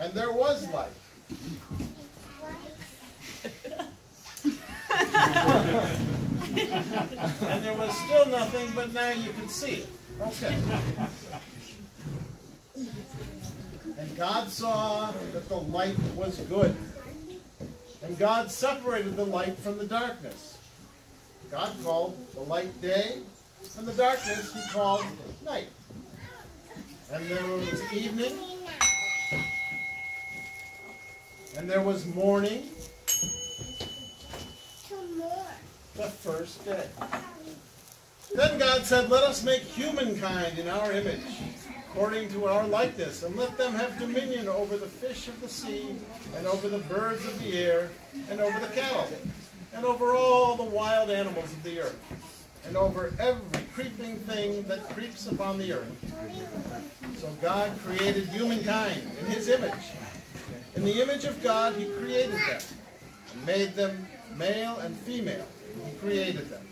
and there was light. and there was still nothing, but now you can see it. Okay. And God saw that the light was good. And God separated the light from the darkness. God called the light day, and the darkness he called night. And there was evening, and there was morning, the first day. Then God said, Let us make humankind in our image, according to our likeness, and let them have dominion over the fish of the sea, and over the birds of the air, and over the cattle, and over all the wild animals of the earth, and over every creeping thing that creeps upon the earth. So God created humankind in his image. In the image of God he created them, and made them male and female. He created them.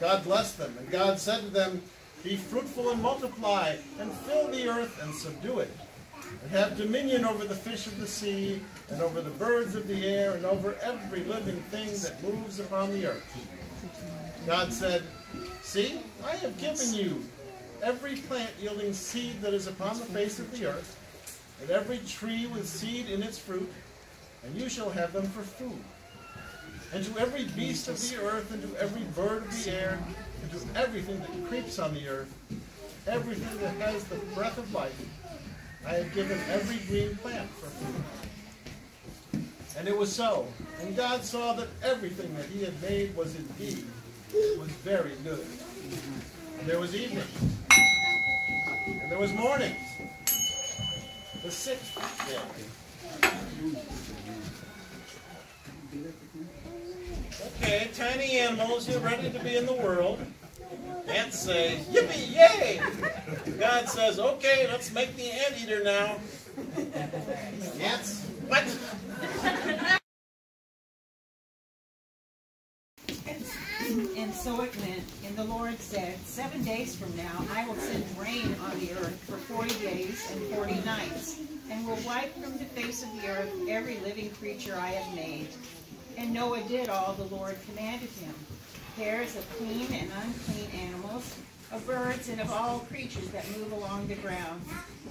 God blessed them, and God said to them, Be fruitful and multiply, and fill the earth and subdue it, and have dominion over the fish of the sea, and over the birds of the air, and over every living thing that moves upon the earth. God said, See, I have given you every plant yielding seed that is upon the face of the earth, and every tree with seed in its fruit, and you shall have them for food. And to every beast of the earth, and to every bird of the air, and to everything that creeps on the earth, everything that has the breath of life, I have given every green plant for food. And it was so. And God saw that everything that he had made was indeed was very good. And there was evening. And there was morning. The sixth day. Okay, tiny animals, you're ready to be in the world. Ants say, yippee, yay! God says, okay, let's make the anteater now. Ants, what? And so it went, and the Lord said, Seven days from now I will send rain on the earth for forty days and forty nights, and will wipe from the face of the earth every living creature I have made. And Noah did all the Lord commanded him. Pairs of clean and unclean animals, of birds, and of all creatures that move along the ground,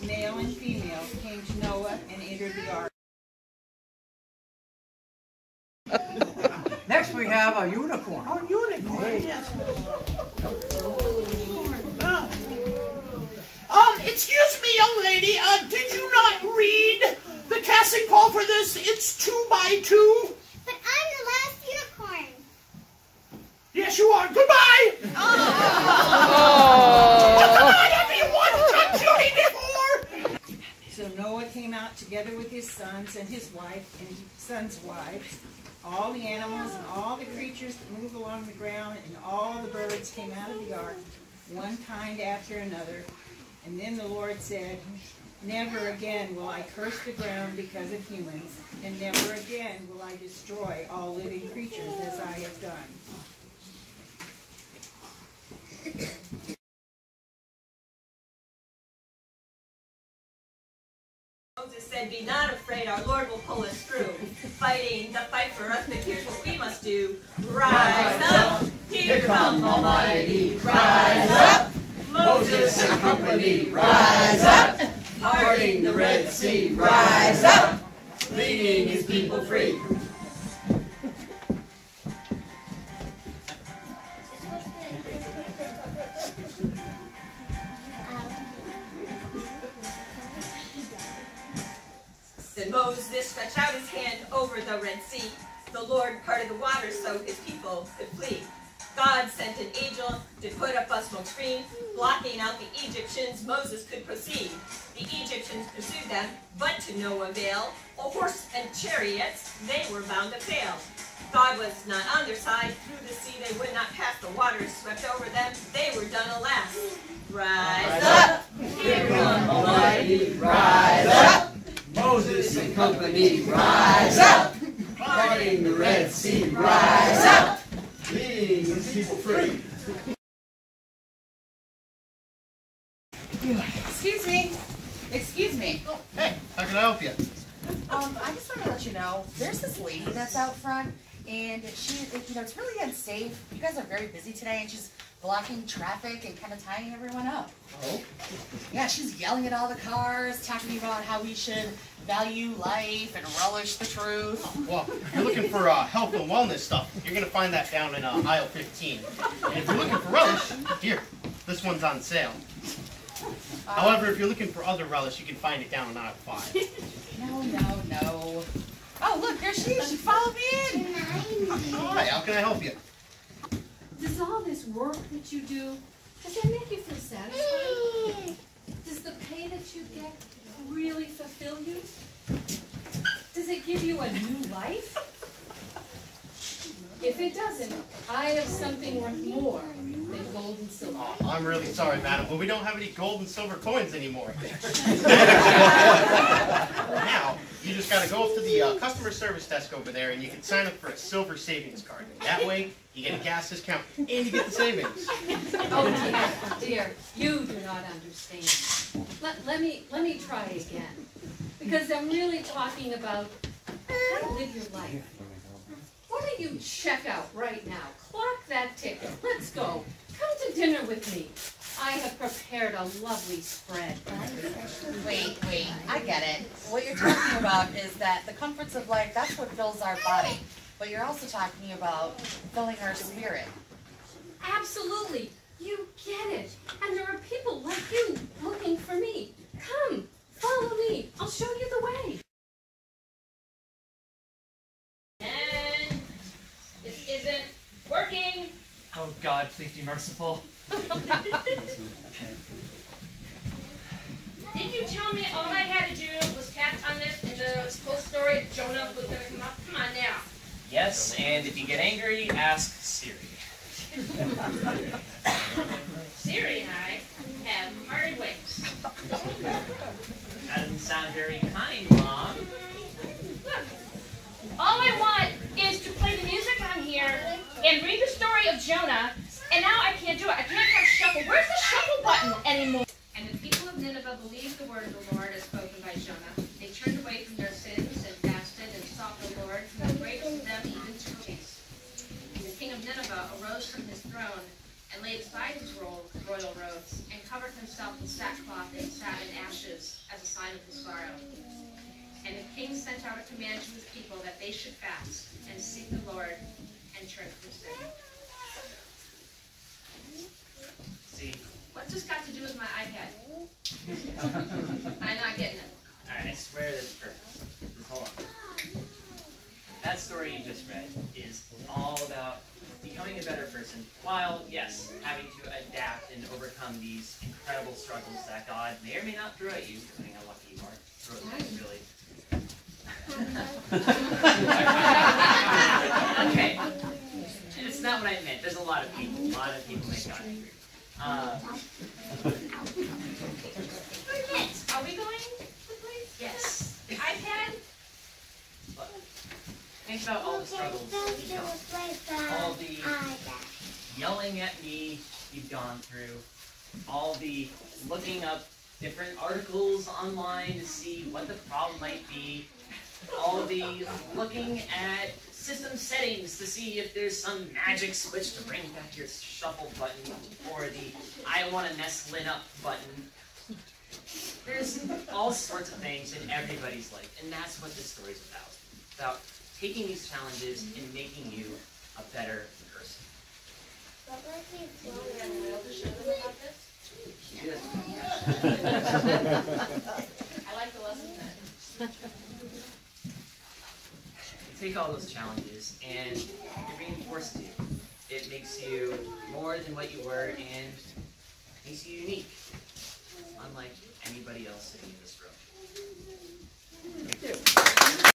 male and female, came to Noah and entered the ark. Next we have a unicorn. Oh, unicorn, yes. Uh, Um, excuse me, young lady, uh, did you not read the casting call for this? It's two by two. But I'm the last unicorn. Yes, you are. Goodbye. Well, come on, everyone. Done shooting before. So Noah came out together with his sons and his wife and his sons' wives, all the animals and all the creatures that move along the ground, and all the birds came out of the ark, one kind after another. And then the Lord said, Never again will I curse the ground because of humans, and never again will I destroy all living creatures as I have done. Said, Be not afraid, our Lord will pull us through. Fighting the fight for us, but here's what we must do. Rise up, here come Almighty, rise up. Moses and company, rise up. Parting the Red Sea, rise up. Leading his people free. Moses stretched out his hand over the Red Sea. The Lord parted the waters so his people could flee. God sent an angel to put up a smoke screen, blocking out the Egyptians. Moses could proceed. The Egyptians pursued them, but to no avail. A horse and chariots, they were bound to fail. God was not on their side. Through the sea they would not pass. The waters swept over them. They were done alas. Rise up, here come Almighty. Rise up. Moses company, rise up. Parting the Red Sea, rise up. Leading his people free. Excuse me. Excuse me. Hey, How can I help you? Um, I just want to let you know, there's this lady that's out front, and she, you know, it's really unsafe. You guys are very busy today, and she's blocking traffic and kind of tying everyone up. Oh. Yeah, she's yelling at all the cars, talking about how we should value life and relish the truth. Well, if you're looking for uh, health and wellness stuff, you're gonna find that down in uh, aisle 15. And if you're looking for relish, here, this one's on sale. However, if you're looking for other relish, you can find it down in aisle 5. No, no, no. Oh, look, there she is. She followed me in. Hi, how can I help you? Does all this work that you do, does that make you feel satisfied? Does the pay that you get really fulfill you? Does it give you a new life? If it doesn't, I have something worth more than gold and silver. Oh, I'm really sorry, madam, but we don't have any gold and silver coins anymore. now, you just gotta go up to the uh, customer service desk over there and you can sign up for a silver savings card. That way, you get a gas discount and you get the savings. Oh dear, dear, you do not understand. Let, let me, let me try again. Because I'm really talking about how to live your life. Why don't you check out right now? Clock that ticket. Let's go. Come to dinner with me. I have prepared a lovely spread. Wait, wait, I get it. What you're talking about is that the comforts of life, that's what fills our body. But you're also talking about filling our spirit. Absolutely. You get it. And there are people like you looking for me. Come, follow me. I'll show you the way. And this isn't working. Oh God, please be merciful. Did you tell me all I had to do was tap on this and the whole story of Jonah was gonna come up? Come on now. Yes, and if you get angry, ask Siri. Siri and I have parted ways. That doesn't sound very kind, Mom. Look, all I want is to play the music on here and read the story of Jonah, and now I can't do it. I can't have shuffle. Where's the shuffle button anymore? And the people of Nineveh believed the word of the Lord as spoken by Jonah. They turned away from their sins of Nineveh arose from his throne and laid aside his royal, royal robes and covered himself with sackcloth and sat in ashes as a sign of his sorrow. And the king sent out a command to his people that they should fast and seek the Lord and turn from sin. See, What's this got to do with my iPad? I'm not getting it. alright, I swear that's perfect. Hold on. That story you just read is all about becoming a better person while, yes, having to adapt and overcome these incredible struggles that God may or may not throw at you, depending on how lucky you are. Throw at you, really. okay. It's not what I meant. There's a lot of people. A lot of people make God angry. Uh, Next, are we going to place? Yes. iPad? look. Think about all the struggles you've gone all the yelling at me you've gone through, all the looking up different articles online to see what the problem might be, all the looking at system settings to see if there's some magic switch to bring back your shuffle button or the I want to mess Lynn up button. There's all sorts of things in everybody's life, and that's what this story's about. About taking these challenges and making you a better person. Yes. I like the lesson then. take all those challenges and it reinforces you. It makes you more than what you were and makes you unique, unlike anybody else sitting in this room.